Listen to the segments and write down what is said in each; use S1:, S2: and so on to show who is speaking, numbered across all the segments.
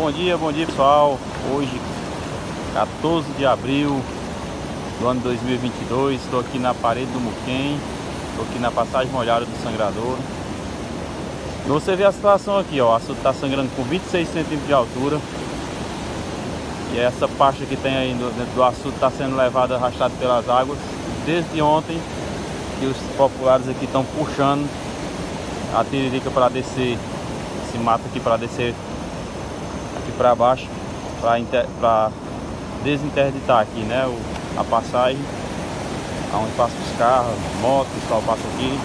S1: Bom dia, bom dia pessoal. Hoje, 14 de abril do ano 2022, estou aqui na parede do Muquem, estou aqui na passagem molhada do sangrador. Você vê a situação aqui, ó, o açude está sangrando com 26 centímetros de altura. E essa parte que tem aí dentro do açude está sendo levada, arrastada pelas águas desde ontem. E os populares aqui estão puxando a tiririca para descer, esse mato aqui para descer aqui para baixo para desinterditar aqui, né? O, a passagem onde passam os carros, motos, o pessoal passa aqui.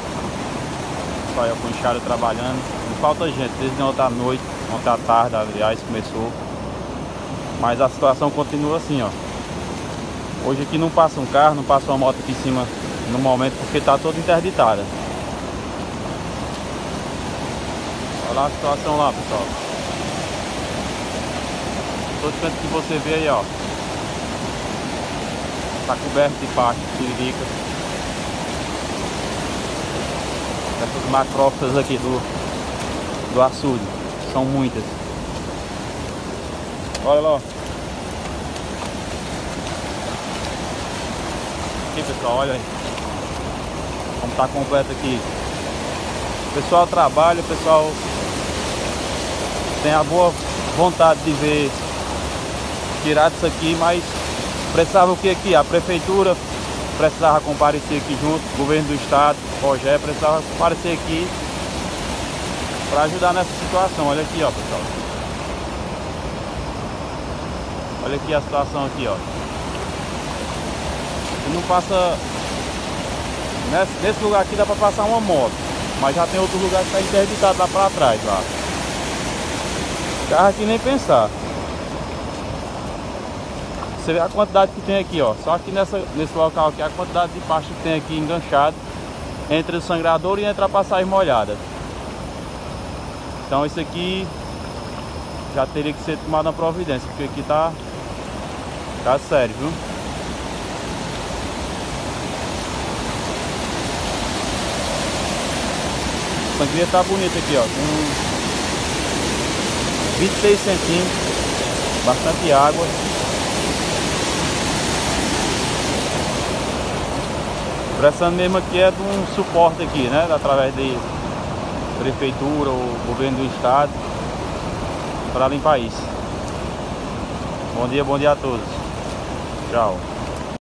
S1: O pessoal é com trabalhando. Não falta gente, desde ontem à noite, ontem à tarde, aliás, começou. Mas a situação continua assim, ó. Hoje aqui não passa um carro, não passa uma moto aqui em cima no momento porque está toda interditada. Olha a situação lá, pessoal. Todo canto que você vê aí, ó. Tá coberto de parte de tiririca. Essas macrófitas aqui do, do açude. São muitas. Olha lá, ó. Aqui pessoal, olha aí. Como tá completo aqui. O pessoal trabalha, o pessoal tem a boa vontade de ver tirar isso aqui, mas precisava o que aqui? A prefeitura precisava comparecer aqui junto, governo do estado, Rogé precisava comparecer aqui para ajudar nessa situação. Olha aqui, ó, pessoal. Olha aqui a situação aqui, ó. Não passa nesse, nesse lugar aqui dá para passar uma moto, mas já tem outro lugar que está interditado lá para trás, lá. Carro aqui nem pensar. Você vê a quantidade que tem aqui, ó. Só aqui nessa, nesse local aqui, a quantidade de pasto que tem aqui enganchado entre o sangrador e entre a passagem molhada. Então isso aqui já teria que ser tomado uma providência, porque aqui tá, tá sério, viu? A sangria tá bonita aqui, ó. Com 26 centímetros, bastante água. Pressando mesmo aqui é de um suporte aqui, né? Através de prefeitura ou governo do estado para limpar isso. Bom dia, bom dia a todos. Tchau.